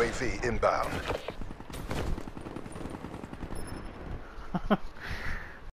UAV inbound.